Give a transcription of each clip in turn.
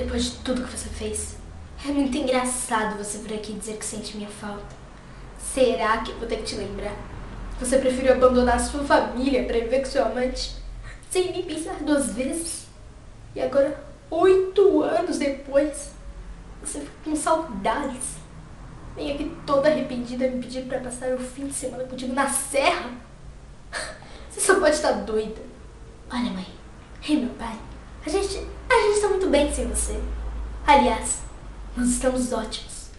Depois de tudo que você fez, é muito engraçado você vir aqui dizer que sente minha falta. Será que eu vou ter que te lembrar? Você preferiu abandonar sua família para viver com seu amante sem nem pensar duas vezes? E agora, oito anos depois, você fica com saudades. Vem aqui toda arrependida me pedir para passar o fim de semana contigo na serra? Você só pode estar doida. Olha, mãe. Ei, meu pai. A gente, está muito bem sem você. Aliás, nós estamos ótimos.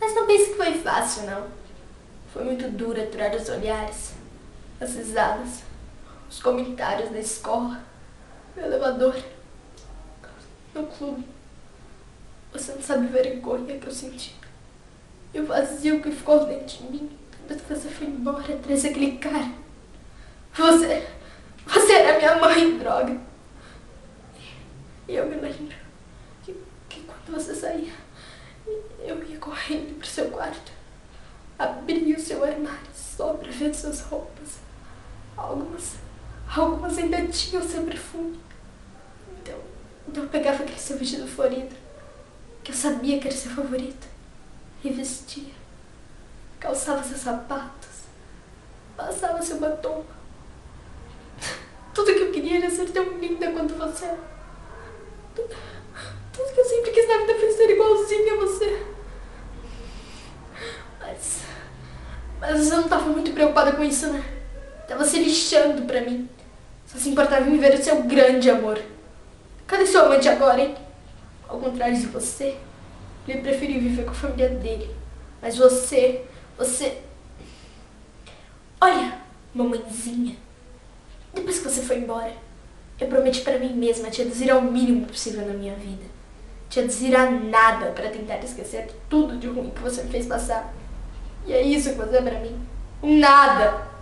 Mas não pense que foi fácil, não. Foi muito duro aturar os olhares, as risadas, os comentários na escola, no elevador, no clube. Você não sabe a vergonha que eu senti. E o vazio que ficou dentro de mim depois que você foi embora atrás daquele cara. Você. Você era minha mãe, droga. E eu me lembro que, que quando você saía, eu ia correndo pro seu quarto. Abria o seu armário só pra ver suas roupas. Algumas. Algumas ainda tinham seu perfume. Então, então eu pegava aquele seu vestido florido, que eu sabia que era seu favorito, e vestia. Calçava seus sapatos, passava seu batom. Tudo que eu queria era ser tão linda quanto você. Tudo, tudo que eu sempre quis na vida foi ser igualzinha a você. Mas. Mas você não estava muito preocupada com isso, né? Tava se lixando pra mim. Só se importava em ver o seu grande amor. Cadê seu amante agora, hein? Ao contrário de você, ele preferiu viver com a família dele. Mas você, você. Olha, mamãezinha. Depois que você foi embora, eu prometi para mim mesma te reduzir ao mínimo possível na minha vida. Te reduzir a nada para tentar esquecer tudo de ruim que você me fez passar. E é isso que você é pra mim. Nada!